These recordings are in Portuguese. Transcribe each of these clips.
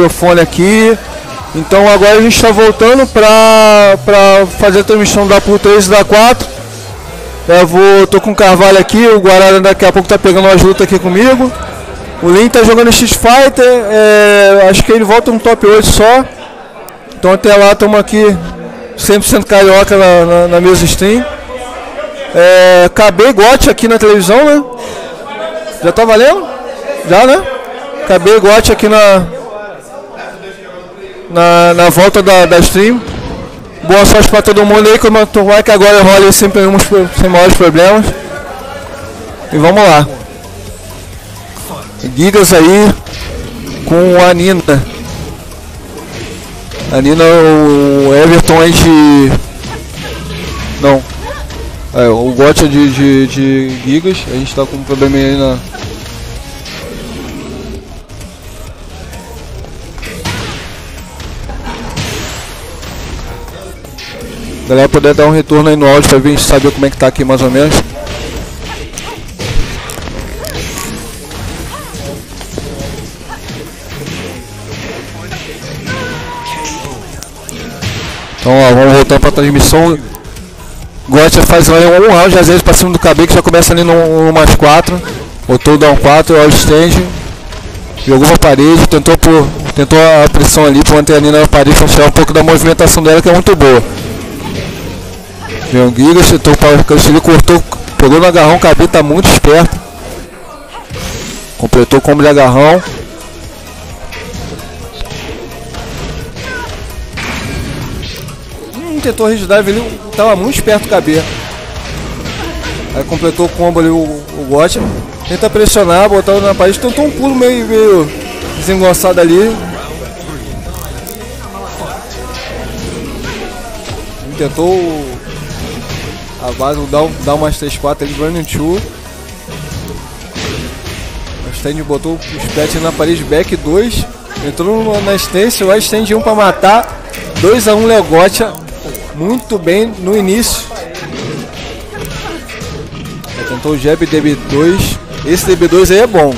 microfone aqui. Então agora a gente está voltando para fazer a transmissão da Pool 3 e da 4. Eu vou, tô com o Carvalho aqui, o Guarara daqui a pouco tá pegando umas lutas aqui comigo. O Lin tá jogando X Fighter, é, acho que ele volta no top 8 só. Então até lá estamos aqui 100% carioca na, na, na mesa stream. É, KB GOT aqui na televisão, né? Já tá valendo? Já, né? KB GOT aqui na, na, na volta da, da stream. Boa sorte para todo mundo aí, como vai que agora sempre uns, sem maiores problemas. E vamos lá. Gigas aí com a Nina. A Nina, o Everton aí de. Não. É, o Gotcha de, de, de Gigas. A gente tá com um problema aí na, Galera poder dar um retorno aí no áudio pra gente saber como é que tá aqui mais ou menos. Então ó, vamos voltar pra transmissão. Gosta faz um round às vezes pra cima do cabelo que já começa ali no, no mais 4. Botou o down 4, o stand. Jogou pra parede, tentou, por, tentou a pressão ali pra manter ali na parede, funcionar um pouco da movimentação dela que é muito boa. Leon Giga chutou para o Castilho, cortou, pegou no agarrão, o Cabi tá muito esperto. Completou o combo de agarrão. Hum, tentou ridge dive ali, tava muito esperto o Cabi. Aí completou o combo ali o, o Gotcha. Tenta pressionar, botar na parede, tentou um pulo meio, meio desengonçado ali. Tentou a base dá, dá umas 3, 4 ali, running 2. O stand botou o splat na parede, back 2. Entrou na stance, o stand 1 para matar. 2x1 um, Legotia. Muito bem no início. tentou o jab DB2. Esse DB2 aí é bom.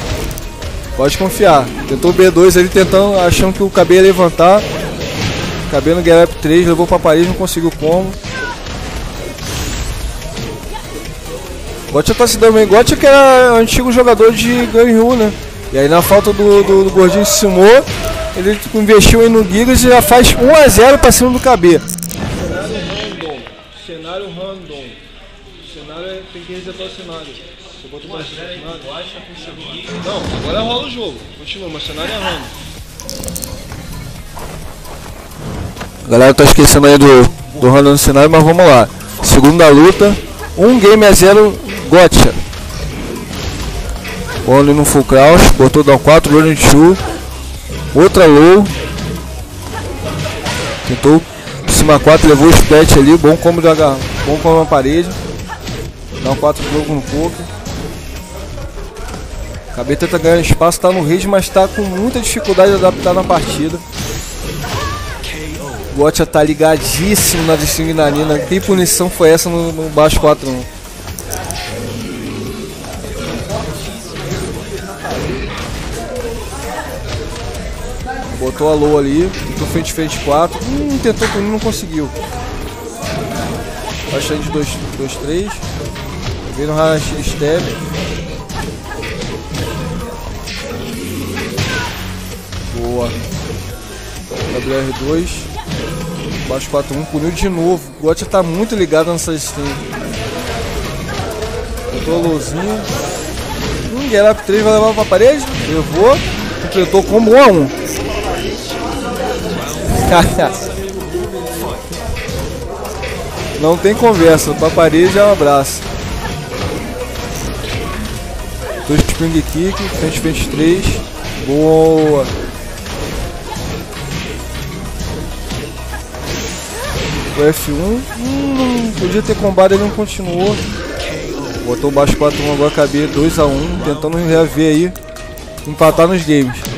Pode confiar. Tentou o B2 ele tentando, achando que o cabelo ia levantar. Cabelo no Get Up 3, levou para parede, não conseguiu como. Gotcha tá se dando bem. Gotcha que era antigo jogador de Ganryu, né? E aí na falta do, do, do Gordinho Simô, ele investiu aí no Gigas e já faz 1x0 pra cima do KB. Cenário random. Cenário random. Cenário é, tem que resetar o cenário. Você botou mais cenário? Não, agora rola o jogo. Continua, mas cenário é random. A galera tá esquecendo aí do, do random no cenário, mas vamos lá. Segunda luta, um game a zero Gotcha. Only no full crouch, botou down 4, running 2. Outra low. Tentou cima 4, levou o splat ali, bom combo agarrar, bom combo na parede. Um 4 jogo no corpo. Acabei tenta ganhar espaço, tá no rage, mas tá com muita dificuldade de adaptar na partida. Gotcha tá ligadíssimo na Nina. Que punição foi essa no, no baixo 4 Botou a low ali, tentou frente frente 4. Hum, tentou com não conseguiu. Baixa de 2, 2, 3. Veio no Hard Step. Boa. WR2. Baixo 4, 1. Puniu de novo. O Gotcha tá muito ligado nessa stream. Botou a lowzinha. Hum, Get Up 3 vai levar pra parede. Levou. Completou como 1 a 1. Não tem conversa, parede é um abraço. Dois spring kick, frente frente 3. Boa! O F1, hum, podia ter combado, ele não continuou. Botou baixo 4-1 agora, cabia 2x1, tentando reaver aí, empatar nos games.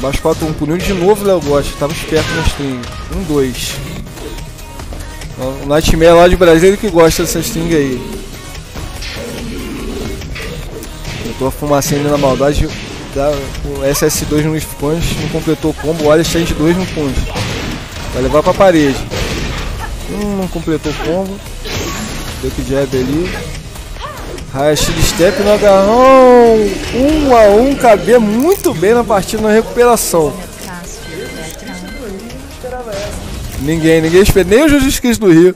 Baixo 4 1 puniu de novo Léo Gotti, tava esperto na string. 1 2. O Nightmare lá de Brasília que gosta dessa string aí. Tentou a fumacinha ali na maldade. dá o SS2 nos punch, não completou o combo, o Change 2 no punch. Vai levar pra parede. Hum, não completou o combo. Deu que jab ali. Hayashi de step no agarrão. Um a um, cabia muito bem na partida na recuperação. Ninguém, ninguém espera. Nem o Justiça do Rio.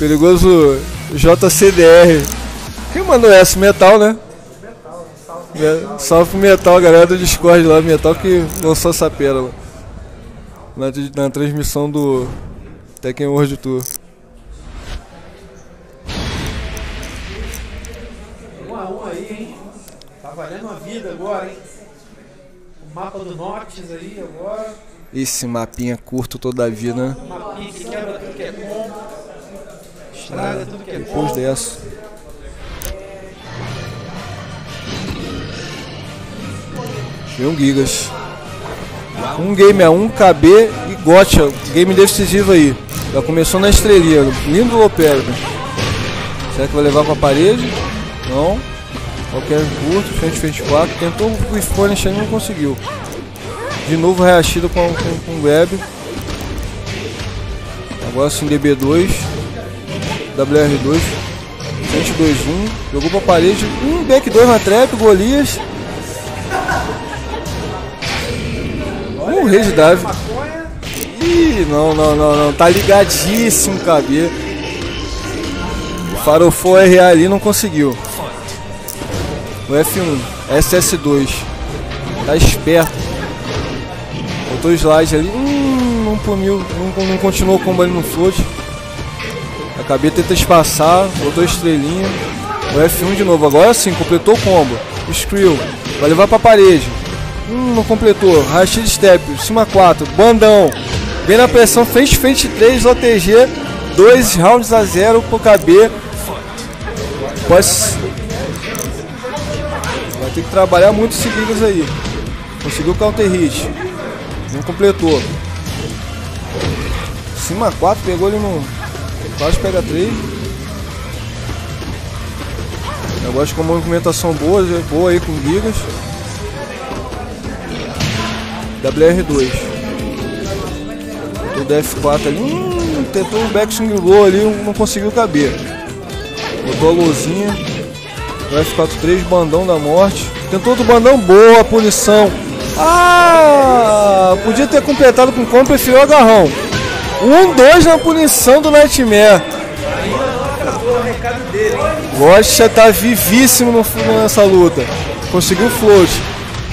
Perigoso JCDR. Quem mandou essa? Metal, né? Salve pro Metal, galera do Discord lá, Metal que lançou essa pérola. Na, na transmissão do Tekken World Tour. 1 a 1 aí, hein? Tá valendo a vida agora, hein? O mapa do Noctis aí agora. Esse mapinha curto toda a vida, né? Mapinha que quebra tudo que é combo. Estraga tudo que é Depois bom. dessa. E um gigas. Um game a 1 KB e gotcha. Game decisivo aí. Já começou na estrelinha. Lindo Lopero. Será que vai levar pra parede? Não. Qualquer curto, frente, frente 4. Tentou o Ifone e não conseguiu. De novo reagido com, com, com web. Agora sim DB2. WR2. Frente 2, 1. Jogou pra parede. Um back 2 na trap, Golias. Um rage dive. Ih, não, não, não, não. Tá ligadíssimo, cabelo. Farofou RA ali não conseguiu. O F1, SS2. Tá esperto. Botou slide ali. Hum, não puniu. Não, não continuou o combo ali no float. Acabei tentando espaçar. Botou estrelinha. O F1 de novo. Agora sim, completou o combo. Skrill. Vai levar pra parede. Hum, não completou. Rashid Step. Cima 4. Bandão. Vem na pressão. Frente, frente 3. OTG. 2 rounds a 0 pro KB. Pode... Vai ter que trabalhar muito seguidas aí. Conseguiu counter hit. Não completou. Cima 4. Pegou ele no... Quase pega 3. Negócio com movimentação boa, boa aí com gigas. WR2. Tudo F4 ali. Hum, tentou um backswing low ali, não conseguiu caber. Botou a luzinha. O F43, bandão da morte. Tentou outro bandão, boa punição. Ah! Podia ter completado com como, preferiu agarrão. 1-2 na punição do Nightmare. Rocha tá vivíssimo no, nessa luta. Conseguiu o float.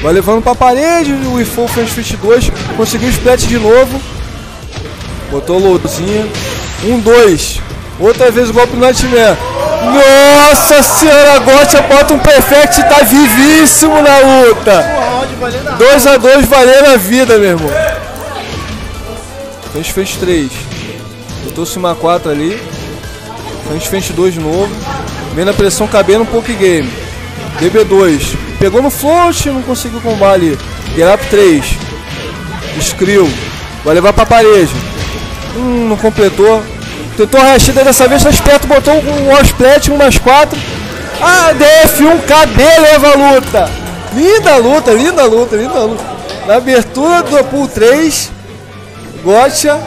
Vai levando pra parede. O Ifo French Fit 2. Conseguiu o splat de novo. Botou luzinha. 1-2. Outra vez o golpe do Nightmare. Nossa senhora, Gotcha bota um perfect tá vivíssimo na luta. 2x2 valendo a vida, meu irmão. Fez fez 3. Botou cima 4 ali. Fez fez 2 de novo. Vem na pressão cabendo um pouco game. DB2. Pegou no float, não conseguiu combar ali. Get up 3. Skrill. Vai levar pra parede. Hum, não completou. Tentou a rachida dessa vez, tá esperto, botou um Warsplat, 1 mais 4. Ah, DF1 KB leva a luta. Linda luta, linda luta, linda luta. Na abertura do pool 3, Gotcha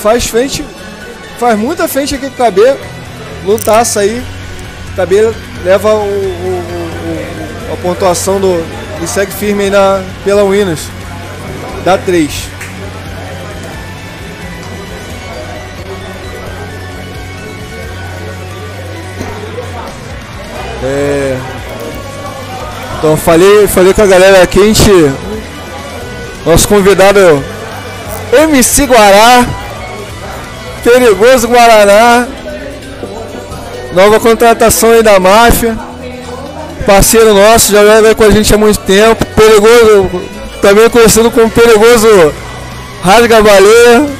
faz frente, faz muita frente aqui com o KB. Lutaça aí. KB leva o, o, o, a pontuação do. e segue firme aí na, pela Winners. Dá 3. É... Então falei, falei com a galera aqui, a gente. Nosso convidado MC Guará. Perigoso Guaraná. Nova contratação aí da máfia. Parceiro nosso, já joga com a gente há muito tempo. Perigoso, também conhecido como Perigoso Rasga Baleia.